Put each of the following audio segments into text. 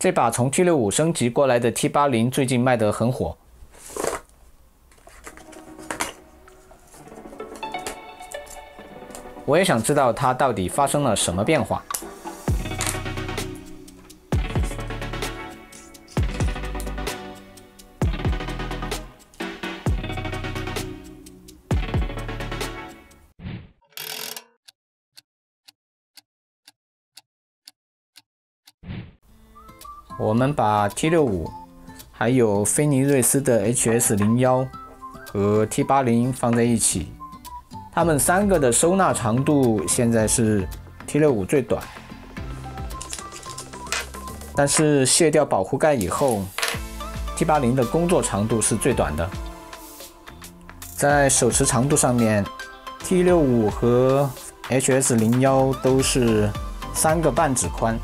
这把从 T 六五升级过来的 T 八零最近卖得很火。我也想知道它到底发生了什么变化。我们把 T 六五，还有菲尼瑞斯的 HS 零幺和 T 八零放在一起，它们三个的收纳长度现在是 T 六五最短，但是卸掉保护盖以后，T 八零的工作长度是最短的。在手持长度上面，T 六五和 HS 零幺都是三个半指宽。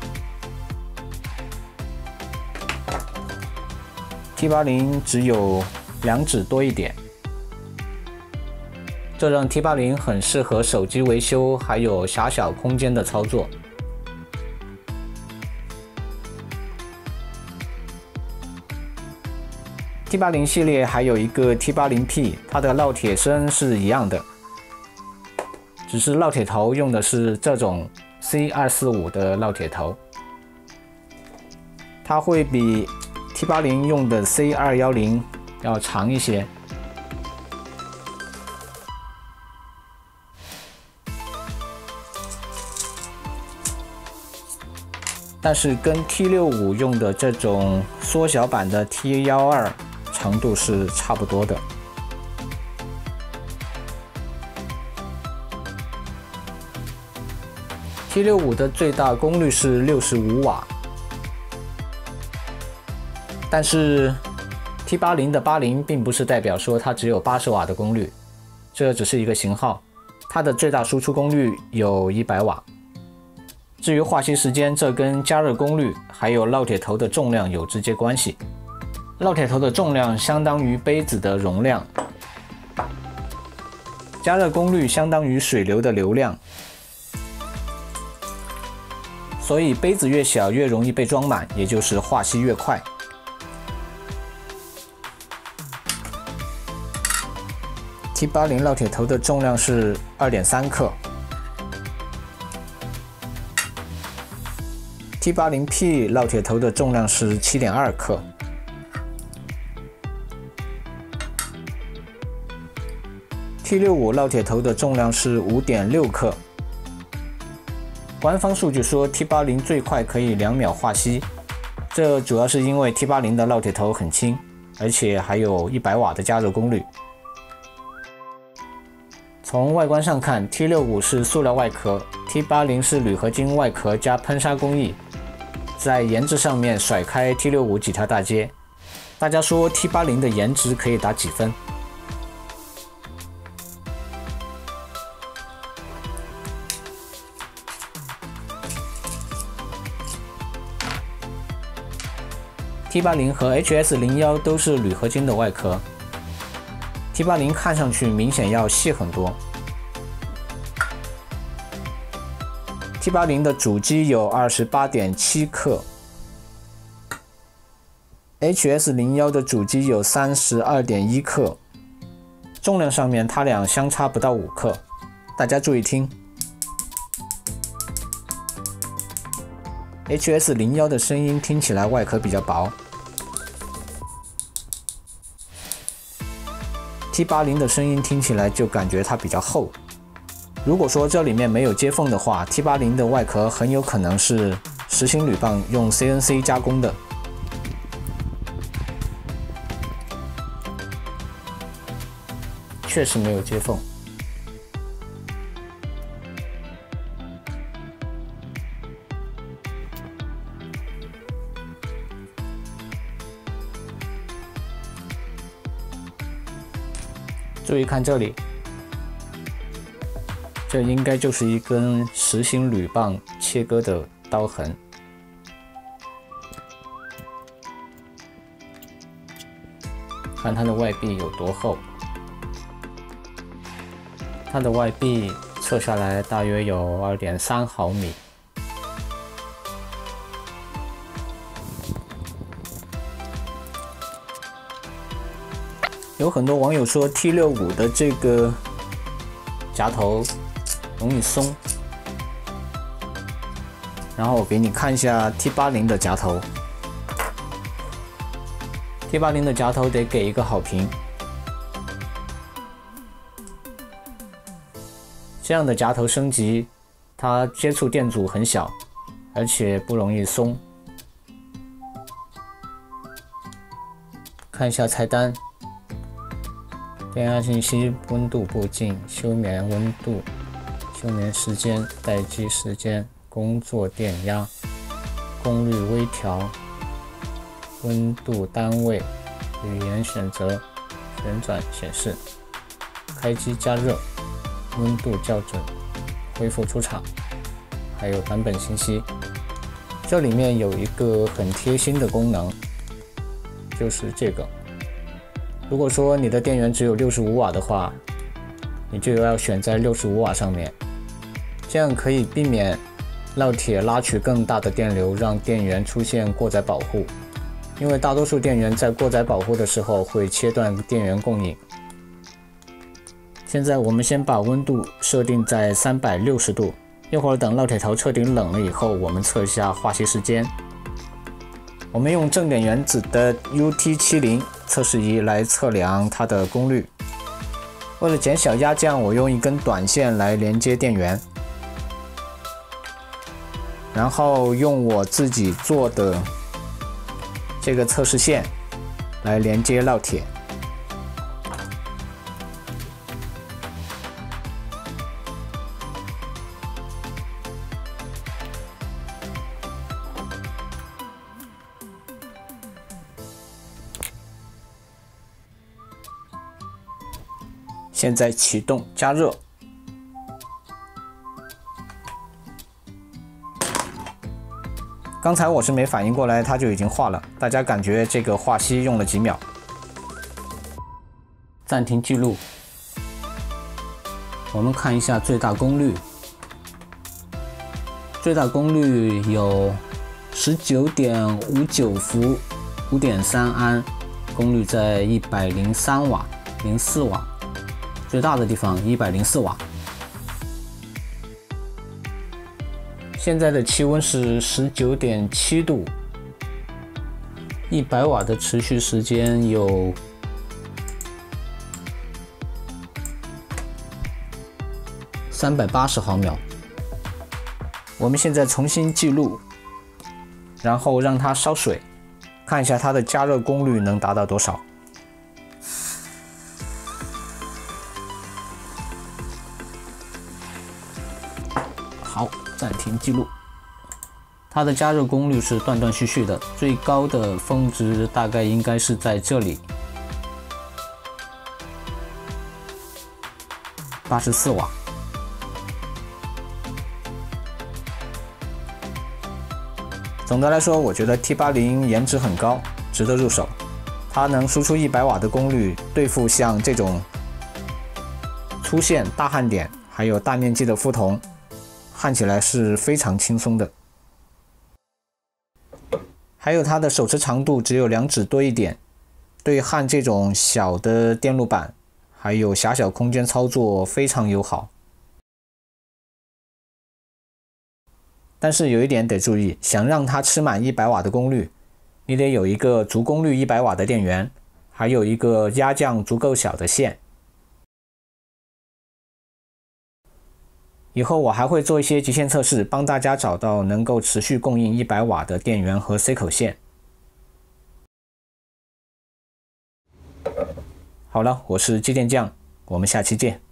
T 八零只有两指多一点，这让 T 八零很适合手机维修，还有狭小空间的操作。T 八零系列还有一个 T 八零 P，它的烙铁身是一样的，只是烙铁头用的是这种 C 二四五的烙铁头，它会比。T 八零用的 C 二幺零要长一些，但是跟 T 六五用的这种缩小版的 T 幺二长度是差不多的。T 六五的最大功率是六十五瓦。但是，T 八零的八零并不是代表说它只有八十瓦的功率，这只是一个型号，它的最大输出功率有一百瓦。至于化锡时间，这跟加热功率还有烙铁头的重量有直接关系。烙铁头的重量相当于杯子的容量，加热功率相当于水流的流量，所以杯子越小越容易被装满，也就是化锡越快。T 八零烙铁头的重量是二点三克，T 八零 P 烙铁头的重量是七点二克，T 六五烙铁头的重量是五点六克。官方数据说 T 八零最快可以两秒化锡，这主要是因为 T 八零的烙铁头很轻，而且还有一百瓦的加热功率。从外观上看，T 六五是塑料外壳，T 八零是铝合金外壳加喷砂工艺，在颜值上面甩开 T 六五几条大街。大家说 T 八零的颜值可以打几分？T 八零和 HS 零幺都是铝合金的外壳。T 八零看上去明显要细很多。T 八零的主机有二十八点七克，HS 零幺的主机有三十二点一克，重量上面它俩相差不到五克。大家注意听，HS 零幺的声音听起来外壳比较薄。T 八零的声音听起来就感觉它比较厚。如果说这里面没有接缝的话，T 八零的外壳很有可能是实心铝棒用 CNC 加工的。确实没有接缝。注意看这里，这应该就是一根实心铝棒切割的刀痕。看它的外壁有多厚，它的外壁测下来大约有二点三毫米。有很多网友说 T 六五的这个夹头容易松，然后我给你看一下 T 八零的夹头。T 八零的夹头得给一个好评。这样的夹头升级，它接触电阻很小，而且不容易松。看一下菜单：电压信息、温度步进、休眠温度、休眠时间、待机时间、工作电压、功率微调。温度单位，语言选择，旋转显示，开机加热，温度校准，恢复出厂，还有版本信息。这里面有一个很贴心的功能，就是这个。如果说你的电源只有六十五瓦的话，你就要选在六十五瓦上面，这样可以避免烙铁拉取更大的电流，让电源出现过载保护。因为大多数电源在过载保护的时候会切断电源供应。现在我们先把温度设定在三百六十度，一会儿等烙铁头彻底冷了以后，我们测一下化学时间。我们用正点原子的 UT70 测试仪来测量它的功率。为了减小压降，我用一根短线来连接电源，然后用我自己做的。这个测试线来连接烙铁。现在启动加热。刚才我是没反应过来，它就已经化了。大家感觉这个化锡用了几秒？暂停记录。我们看一下最大功率，最大功率有十九点五九伏，五点三安，功率在一百零三瓦，零四瓦，最大的地方一百零四瓦。现在的气温是十九点七度，一百瓦的持续时间有三百八十毫秒。我们现在重新记录，然后让它烧水，看一下它的加热功率能达到多少。暂停记录，它的加热功率是断断续续的，最高的峰值大概应该是在这里，八十四瓦。总的来说，我觉得 T 八零颜值很高，值得入手。它能输出一百瓦的功率，对付像这种粗线、大焊点，还有大面积的覆铜。焊起来是非常轻松的，还有它的手持长度只有两指多一点，对焊这种小的电路板，还有狭小空间操作非常友好。但是有一点得注意，想让它吃满一百瓦的功率，你得有一个足功率一百瓦的电源，还有一个压降足够小的线。以后我还会做一些极限测试，帮大家找到能够持续供应一百瓦的电源和 C 口线。好了，我是机电匠，我们下期见。